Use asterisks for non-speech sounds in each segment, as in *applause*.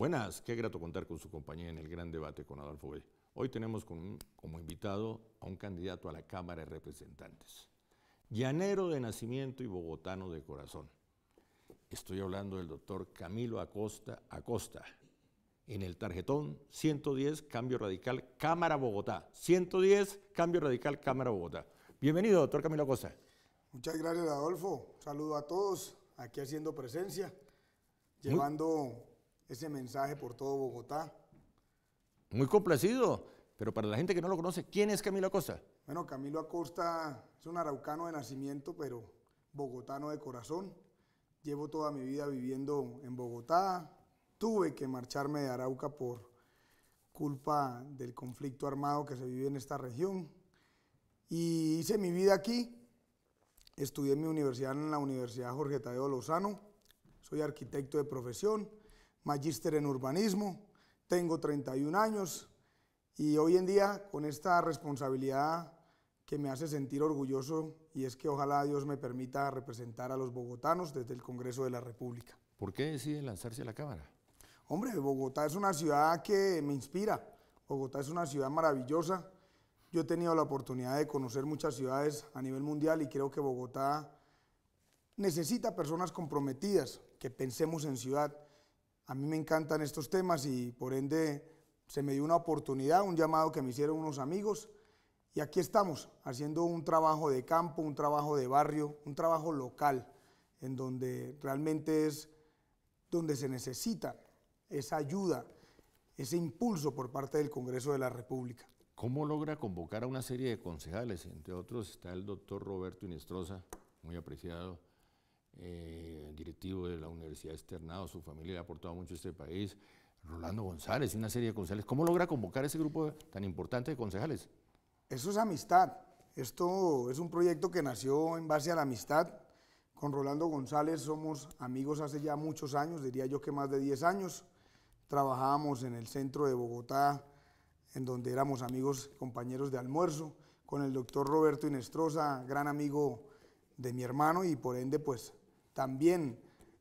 Buenas, qué grato contar con su compañía en el gran debate con Adolfo Bey. Hoy tenemos como invitado a un candidato a la Cámara de Representantes. Llanero de nacimiento y bogotano de corazón. Estoy hablando del doctor Camilo Acosta Acosta. En el tarjetón 110, cambio radical, Cámara Bogotá. 110, cambio radical, Cámara Bogotá. Bienvenido, doctor Camilo Acosta. Muchas gracias, Adolfo. Saludo a todos aquí haciendo presencia, llevando ese mensaje por todo Bogotá. Muy complacido, pero para la gente que no lo conoce, ¿quién es Camilo Acosta? Bueno, Camilo Acosta es un araucano de nacimiento, pero bogotano de corazón. Llevo toda mi vida viviendo en Bogotá. Tuve que marcharme de Arauca por culpa del conflicto armado que se vive en esta región. Y hice mi vida aquí. Estudié en mi universidad, en la Universidad Jorge Tadeo Lozano. Soy arquitecto de profesión magíster en urbanismo, tengo 31 años y hoy en día con esta responsabilidad que me hace sentir orgulloso y es que ojalá Dios me permita representar a los bogotanos desde el Congreso de la República. ¿Por qué decide lanzarse a la Cámara? Hombre, Bogotá es una ciudad que me inspira. Bogotá es una ciudad maravillosa. Yo he tenido la oportunidad de conocer muchas ciudades a nivel mundial y creo que Bogotá necesita personas comprometidas, que pensemos en ciudad. A mí me encantan estos temas y por ende se me dio una oportunidad, un llamado que me hicieron unos amigos y aquí estamos haciendo un trabajo de campo, un trabajo de barrio, un trabajo local, en donde realmente es donde se necesita esa ayuda, ese impulso por parte del Congreso de la República. ¿Cómo logra convocar a una serie de concejales? Entre otros está el doctor Roberto Inestrosa, muy apreciado, eh, directivo de la Universidad Externado, su familia le ha aportado mucho a este país, Rolando González y una serie de concejales. ¿Cómo logra convocar ese grupo tan importante de concejales? Eso es amistad. Esto es un proyecto que nació en base a la amistad. Con Rolando González somos amigos hace ya muchos años, diría yo que más de 10 años. Trabajábamos en el centro de Bogotá, en donde éramos amigos, compañeros de almuerzo. Con el doctor Roberto Inestrosa, gran amigo de mi hermano y por ende pues también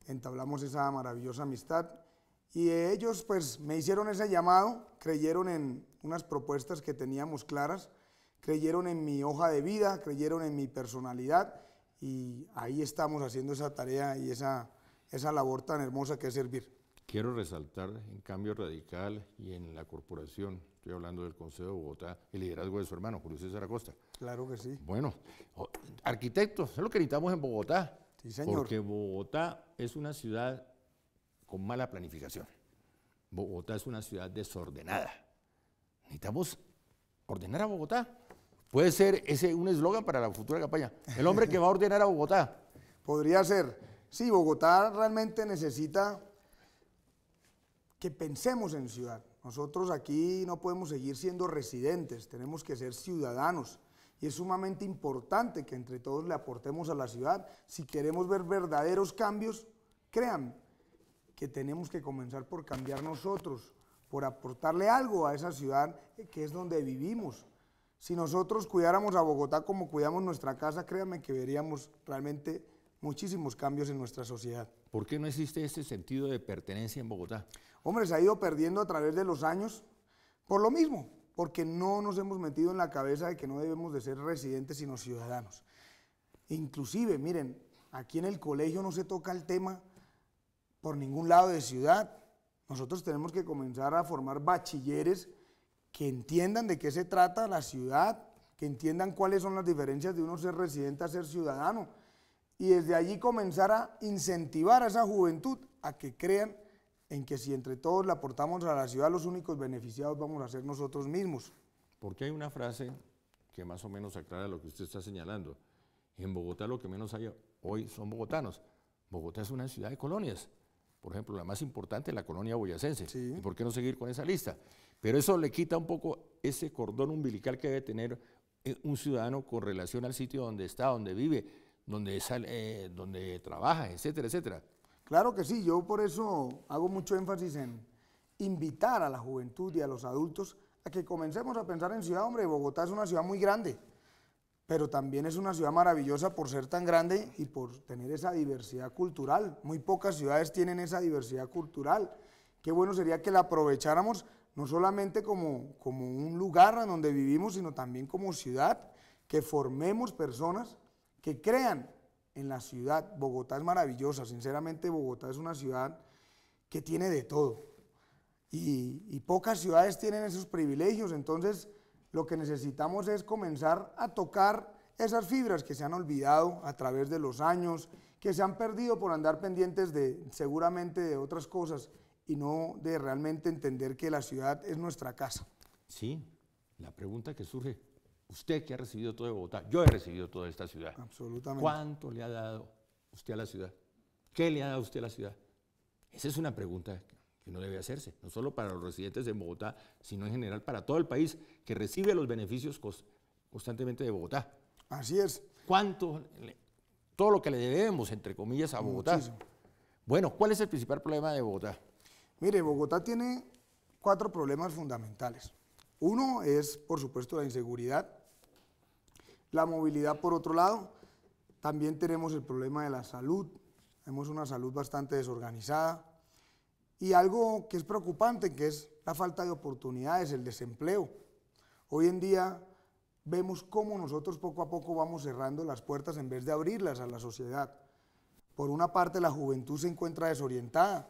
entablamos esa maravillosa amistad. Y ellos pues me hicieron ese llamado, creyeron en unas propuestas que teníamos claras, creyeron en mi hoja de vida, creyeron en mi personalidad y ahí estamos haciendo esa tarea y esa, esa labor tan hermosa que es servir. Quiero resaltar en Cambio Radical y en la corporación, estoy hablando del Consejo de Bogotá, el liderazgo de su hermano, Julio César Acosta. Claro que sí. Bueno, arquitectos, es lo que necesitamos en Bogotá. Sí, señor. Porque Bogotá es una ciudad con mala planificación. Bogotá es una ciudad desordenada. Necesitamos ordenar a Bogotá. Puede ser ese un eslogan para la futura campaña. El hombre que va a ordenar a Bogotá. *laughs* Podría ser. Sí, Bogotá realmente necesita que pensemos en ciudad. Nosotros aquí no podemos seguir siendo residentes, tenemos que ser ciudadanos. Y es sumamente importante que entre todos le aportemos a la ciudad. Si queremos ver verdaderos cambios, crean que tenemos que comenzar por cambiar nosotros, por aportarle algo a esa ciudad que es donde vivimos. Si nosotros cuidáramos a Bogotá como cuidamos nuestra casa, créanme que veríamos realmente muchísimos cambios en nuestra sociedad. ¿Por qué no existe ese sentido de pertenencia en Bogotá? Hombre, se ha ido perdiendo a través de los años por lo mismo, porque no nos hemos metido en la cabeza de que no debemos de ser residentes sino ciudadanos. Inclusive, miren, aquí en el colegio no se toca el tema por ningún lado de ciudad. Nosotros tenemos que comenzar a formar bachilleres que entiendan de qué se trata la ciudad, que entiendan cuáles son las diferencias de uno ser residente a ser ciudadano. Y desde allí comenzar a incentivar a esa juventud a que crean en que si entre todos le aportamos a la ciudad, los únicos beneficiados vamos a ser nosotros mismos. Porque hay una frase que más o menos aclara lo que usted está señalando. En Bogotá lo que menos hay hoy son bogotanos. Bogotá es una ciudad de colonias. Por ejemplo, la más importante es la colonia boyacense. ¿Y por qué no seguir con esa lista? Pero eso le quita un poco ese cordón umbilical que debe tener eh, un ciudadano con relación al sitio donde está, donde vive, donde, sale, eh, donde trabaja, etcétera, etcétera. Claro que sí, yo por eso hago mucho énfasis en invitar a la juventud y a los adultos a que comencemos a pensar en ciudad. Hombre, Bogotá es una ciudad muy grande, pero también es una ciudad maravillosa por ser tan grande y por tener esa diversidad cultural. Muy pocas ciudades tienen esa diversidad cultural qué bueno sería que la aprovecháramos no solamente como, como un lugar en donde vivimos, sino también como ciudad, que formemos personas que crean en la ciudad. Bogotá es maravillosa, sinceramente Bogotá es una ciudad que tiene de todo. Y, y, pocas ciudades tienen esos privilegios, entonces lo que necesitamos es comenzar a tocar esas fibras que se han olvidado a través de los años, que se han perdido por andar pendientes de seguramente de otras cosas y no de realmente entender que la ciudad es nuestra casa. Sí, la pregunta que surge, usted que ha recibido todo de Bogotá, yo he recibido toda esta ciudad. Absolutamente. ¿Cuánto le ha dado usted a la ciudad? ¿Qué le ha dado usted a la ciudad? Esa es una pregunta que no debe hacerse, no solo para los residentes de Bogotá, sino en general para todo el país que recibe los beneficios constantemente de Bogotá. Así es. ¿Cuánto? Todo lo que le debemos, entre comillas, a Bogotá. Bueno, ¿cuál es el principal problema de Bogotá? Mire, Bogotá tiene cuatro problemas fundamentales. Uno es, por supuesto, la inseguridad. La movilidad, por otro lado. También tenemos el problema de la salud. Tenemos una salud bastante desorganizada. Y algo que es preocupante, que es la falta de oportunidades, el desempleo. Hoy en día vemos cómo nosotros poco a poco vamos cerrando las puertas en vez de abrirlas a la sociedad. Por una parte, la juventud se encuentra desorientada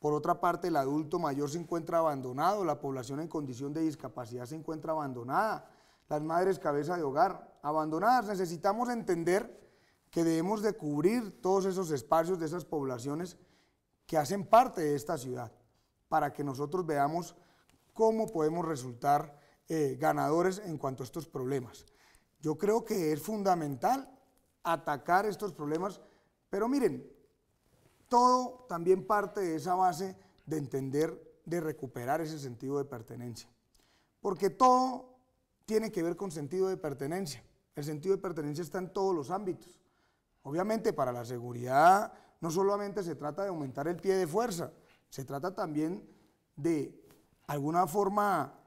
por otra parte, el adulto mayor se encuentra abandonado, la población en condición de discapacidad se encuentra abandonada, las madres cabeza de hogar abandonadas. Necesitamos entender que debemos de cubrir todos esos espacios de esas poblaciones que hacen parte de esta ciudad, para que nosotros veamos cómo podemos resultar eh, ganadores en cuanto a estos problemas. Yo creo que es fundamental atacar estos problemas, pero miren, todo también parte de esa base de entender, de recuperar ese sentido de pertenencia. Porque todo tiene que ver con sentido de pertenencia. El sentido de pertenencia está en todos los ámbitos. Obviamente para la seguridad no solamente se trata de aumentar el pie de fuerza, se trata también de alguna forma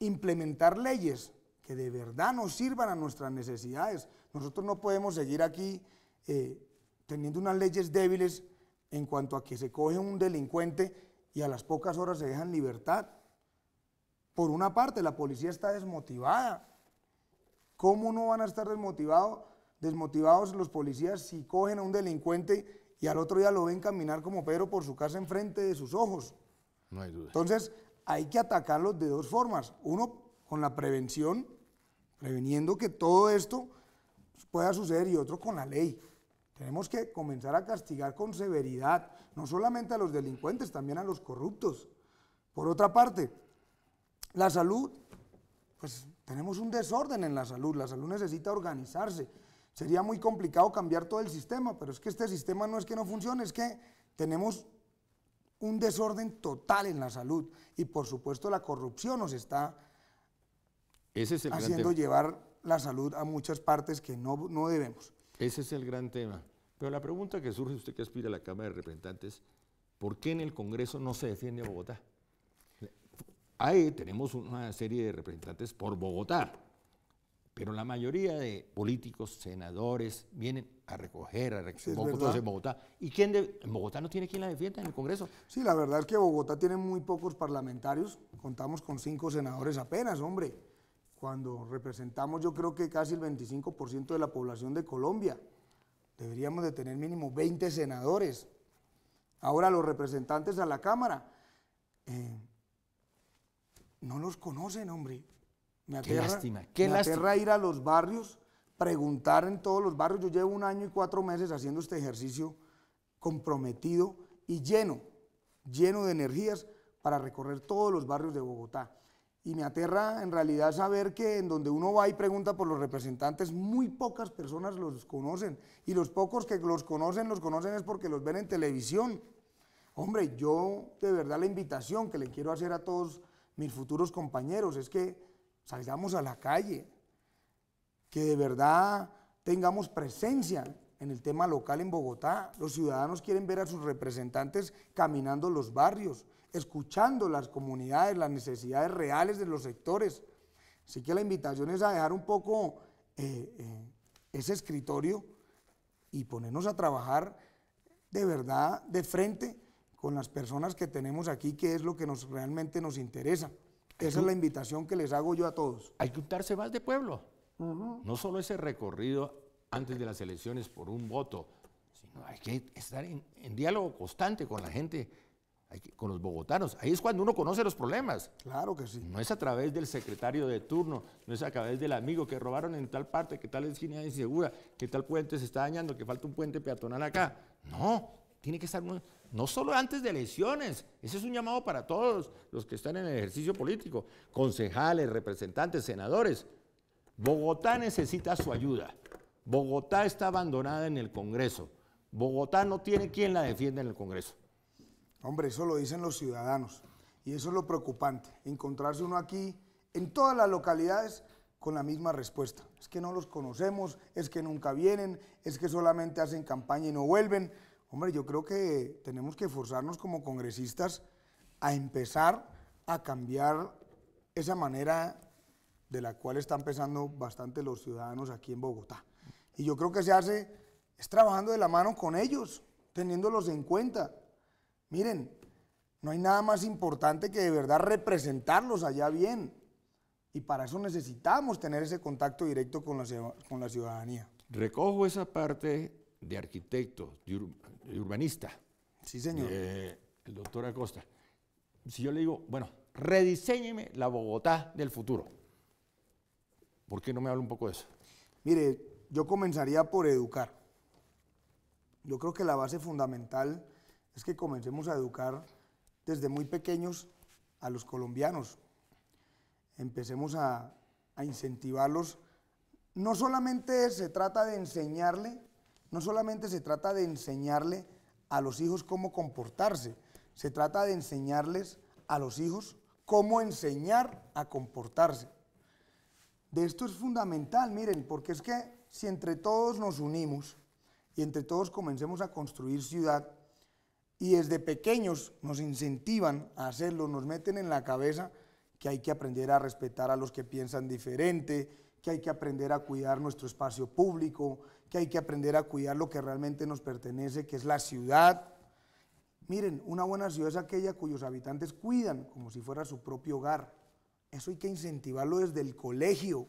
implementar leyes que de verdad nos sirvan a nuestras necesidades. Nosotros no podemos seguir aquí eh, teniendo unas leyes débiles en cuanto a que se coge un delincuente y a las pocas horas se deja en libertad. Por una parte, la policía está desmotivada. ¿Cómo no van a estar desmotivados, desmotivados los policías si cogen a un delincuente y al otro día lo ven caminar como Pedro por su casa enfrente de sus ojos? No hay duda. Entonces, hay que atacarlos de dos formas. Uno, con la prevención, preveniendo que todo esto pueda suceder, y otro con la ley. Tenemos que comenzar a castigar con severidad, no solamente a los delincuentes, también a los corruptos. Por otra parte, la salud, pues tenemos un desorden en la salud, la salud necesita organizarse. Sería muy complicado cambiar todo el sistema, pero es que este sistema no es que no funcione, es que tenemos un desorden total en la salud y por supuesto la corrupción nos está haciendo llevar la salud a muchas partes que no, no debemos. Ese es el gran tema. Pero la pregunta que surge, usted que aspira a la Cámara de Representantes, ¿por qué en el Congreso no se defiende a Bogotá? Ahí tenemos una serie de representantes por Bogotá, pero la mayoría de políticos, senadores, vienen a recoger, a recoger votos en Bogotá. ¿Y quién de, en Bogotá no tiene quien la defienda en el Congreso? Sí, la verdad es que Bogotá tiene muy pocos parlamentarios, contamos con cinco senadores apenas, hombre cuando representamos yo creo que casi el 25% de la población de Colombia. Deberíamos de tener mínimo 20 senadores. Ahora los representantes a la Cámara eh, no los conocen, hombre. Me aterra, qué lástima, qué me aterra ir a los barrios, preguntar en todos los barrios. Yo llevo un año y cuatro meses haciendo este ejercicio comprometido y lleno, lleno de energías para recorrer todos los barrios de Bogotá. Y me aterra en realidad saber que en donde uno va y pregunta por los representantes, muy pocas personas los conocen. Y los pocos que los conocen, los conocen es porque los ven en televisión. Hombre, yo de verdad la invitación que le quiero hacer a todos mis futuros compañeros es que salgamos a la calle, que de verdad tengamos presencia en el tema local en Bogotá. Los ciudadanos quieren ver a sus representantes caminando los barrios, escuchando las comunidades, las necesidades reales de los sectores. Así que la invitación es a dejar un poco eh, eh, ese escritorio y ponernos a trabajar de verdad de frente con las personas que tenemos aquí, que es lo que nos realmente nos interesa. Esa es la invitación que les hago yo a todos. Hay que untarse más de pueblo. No solo ese recorrido antes de las elecciones por un voto, sino hay que estar en, diálogo constante con la gente, con los bogotanos. Ahí es cuando uno conoce los problemas. Claro que sí. No es a través del secretario de turno, no es a través del amigo que robaron en tal parte, que tal esquina es insegura, que tal puente se está dañando, que falta un puente peatonal acá. No, tiene que estar no solo antes de elecciones, ese es un llamado para todos los que están en el ejercicio político, concejales, representantes, senadores. Bogotá necesita su ayuda. Bogotá está abandonada en el Congreso. Bogotá no tiene quien la defienda en el Congreso. Hombre, eso lo dicen los ciudadanos. Y eso es lo preocupante, encontrarse uno aquí en todas las localidades con la misma respuesta. Es que no los conocemos, es que nunca vienen, es que solamente hacen campaña y no vuelven. Hombre, yo creo que tenemos que forzarnos como congresistas a empezar a cambiar esa manera de la cual están pensando bastante los ciudadanos aquí en Bogotá. Y yo creo que se hace, es trabajando de la mano con ellos, teniéndolos en cuenta. Miren, no hay nada más importante que de verdad representarlos allá bien. Y para eso necesitamos tener ese contacto directo con la, con la ciudadanía. Recojo esa parte de arquitecto, de, urbanista. Sí, señor. el doctor Acosta. Si yo le digo, bueno, rediseñeme la Bogotá del futuro. ¿Por qué no me habla un poco de eso? Mire, yo comenzaría por educar. Yo creo que la base fundamental es que comencemos a educar desde muy pequeños a los colombianos. Empecemos a, a incentivarlos. No solamente se trata de enseñarle no solamente se trata de enseñarle a los hijos cómo comportarse, se trata de enseñarles a los hijos cómo enseñar a comportarse. De esto es fundamental, miren, porque es que si entre todos nos unimos y entre todos comencemos a construir ciudad y desde pequeños nos incentivan a hacerlo, nos meten en la cabeza que hay que aprender a respetar a los que piensan diferente, que hay que aprender a cuidar nuestro espacio público, que hay que aprender a cuidar lo que realmente nos pertenece, que es la ciudad. Miren, una buena ciudad es aquella cuyos habitantes cuidan como si fuera su propio hogar. Eso hay que incentivarlo desde el colegio.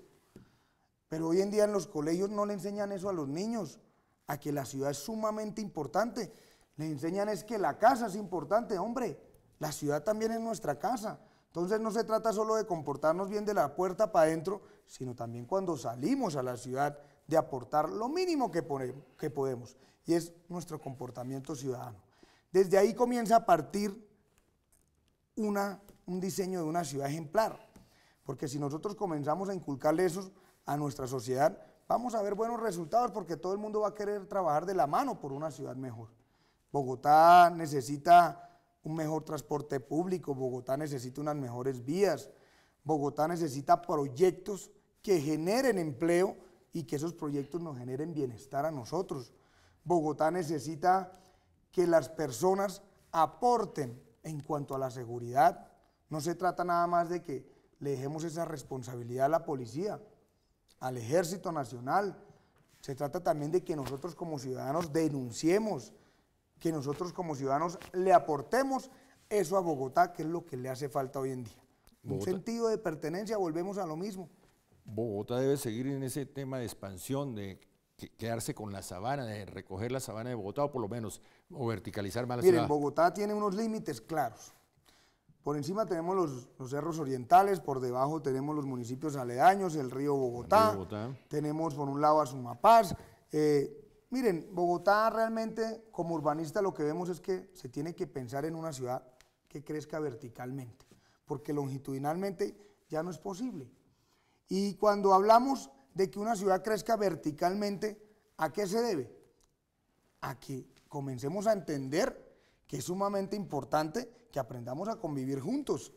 Pero hoy en día en los colegios no le enseñan eso a los niños, a que la ciudad es sumamente importante. Le enseñan es que la casa es importante, hombre. La ciudad también es nuestra casa. Entonces no se trata solo de comportarnos bien de la puerta para adentro, sino también cuando salimos a la ciudad de aportar lo mínimo que, que podemos, y es nuestro comportamiento ciudadano. Desde ahí comienza a partir una, un diseño de una ciudad ejemplar, porque si nosotros comenzamos a inculcarle eso a nuestra sociedad, vamos a ver buenos resultados porque todo el mundo va a querer trabajar de la mano por una ciudad mejor. Bogotá necesita un mejor transporte público, Bogotá necesita unas mejores vías, Bogotá necesita proyectos que generen empleo y que esos proyectos nos generen bienestar a nosotros. Bogotá necesita que las personas aporten en cuanto a la seguridad. No se trata nada más de que le dejemos esa responsabilidad a la policía, al ejército nacional. Se trata también de que nosotros como ciudadanos denunciemos que nosotros como ciudadanos le aportemos eso a Bogotá, que es lo que le hace falta hoy en día. Un sentido de pertenencia, volvemos a lo mismo. Bogotá debe seguir en ese tema de expansión, de quedarse con la sabana, de recoger la sabana de Bogotá o por lo menos, o verticalizar más la Miren, Bogotá tiene unos límites claros. Por encima tenemos los, cerros orientales, por debajo tenemos los municipios aledaños, el río Bogotá, tenemos por un lado a Sumapaz, eh, Miren, Bogotá realmente como urbanista lo que vemos es que se tiene que pensar en una ciudad que crezca verticalmente, porque longitudinalmente ya no es posible. Y cuando hablamos de que una ciudad crezca verticalmente, ¿a qué se debe? A que comencemos a entender que es sumamente importante que aprendamos a convivir juntos,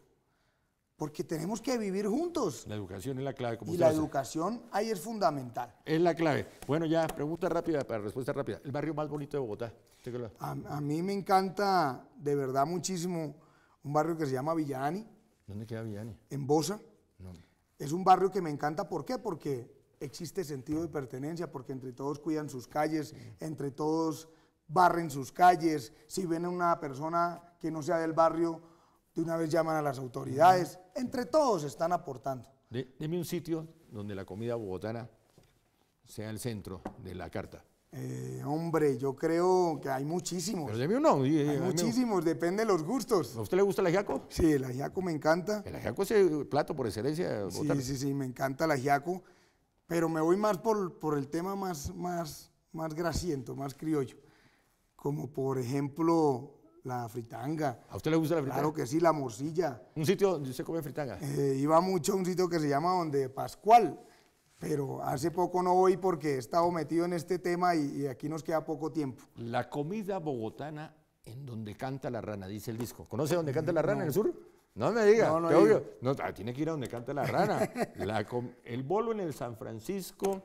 porque tenemos que vivir juntos. La educación es la clave. Como y la educación ahí es fundamental. Es la clave. Bueno, ya, pregunta rápida para respuesta rápida. ¿El barrio más bonito de Bogotá? A, a, mí me encanta de verdad muchísimo un barrio que se llama Villani. ¿Dónde queda Villani? En Bosa. Es un barrio que me encanta. ¿Por qué? Porque existe sentido de pertenencia, porque entre todos cuidan sus calles, entre todos barren sus calles, si ven a una persona que no sea del barrio, de una vez llaman a las autoridades. Entre todos están aportando. deme un sitio donde la comida bogotana sea el centro de la carta. Eh, hombre, yo creo que hay muchísimos. Pero deme uno. Hay muchísimos, depende de los gustos. ¿A usted le gusta el ajiaco? Sí, el ajiaco me encanta. El ajiaco es el plato por excelencia Sí, sí, sí, me encanta el ajiaco, pero me voy más por, por el tema más, más, más grasiento, más criollo. Como por ejemplo la fritanga. ¿A usted le gusta la fritanga? Claro que sí, la morcilla. ¿Un sitio donde se come fritanga? Eh, iba mucho a un sitio que se llama Donde Pascual pero hace poco no voy porque he estado metido en este tema y, aquí nos queda poco tiempo. La comida bogotana en donde canta la rana, dice el disco. ¿Conoce donde canta la rana en el sur? No me diga, no, no, no ah, tiene que ir a donde canta la rana. el bolo en el San Francisco,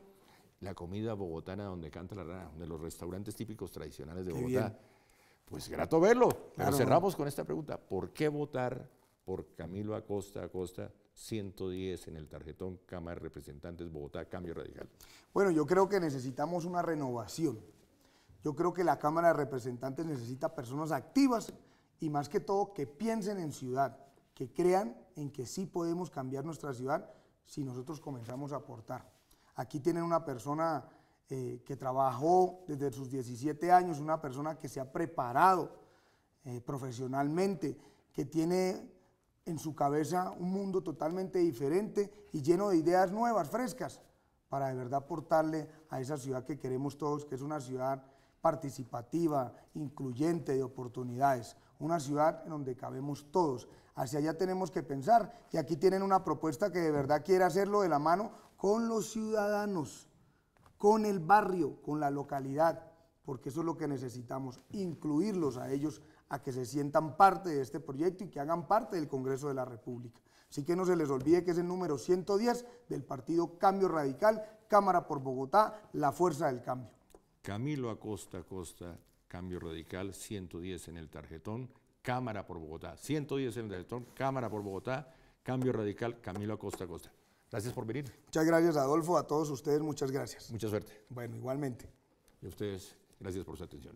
la comida bogotana donde canta la rana, de los restaurantes típicos tradicionales de Bogotá. Pues grato verlo. Pero cerramos con esta pregunta. ¿Por qué votar por Camilo Acosta Acosta 110 en el tarjetón Cámara de Representantes Bogotá, Cambio Radical? Bueno, yo creo que necesitamos una renovación. Yo creo que la Cámara de Representantes necesita personas activas y más que todo que piensen en ciudad, que crean en que sí podemos cambiar nuestra ciudad si nosotros comenzamos a aportar. Aquí tienen una persona eh, que trabajó desde sus 17 años, una persona que se ha preparado eh, profesionalmente, que tiene en su cabeza un mundo totalmente diferente y lleno de ideas nuevas, frescas, para de verdad aportarle a esa ciudad que queremos todos, que es una ciudad participativa, incluyente de oportunidades, una ciudad en donde cabemos todos. Hacia allá tenemos que pensar y aquí tienen una propuesta que de verdad quiere hacerlo de la mano con los ciudadanos, con el barrio, con la localidad, porque eso es lo que necesitamos, incluirlos a ellos a que se sientan parte de este proyecto y que hagan parte del Congreso de la República. Así que no se les olvide que es el número 110 del partido Cambio Radical, Cámara por Bogotá, la fuerza del cambio. Camilo Acosta Acosta, Cambio Radical, 110 en el tarjetón, Cámara por Bogotá, 110 en el tarjetón, Cámara por Bogotá, Cambio Radical, Camilo Acosta Acosta. Gracias por venir. Muchas gracias, Adolfo. A todos ustedes, muchas gracias. Mucha suerte. Bueno, igualmente. Y a ustedes, gracias por su atención.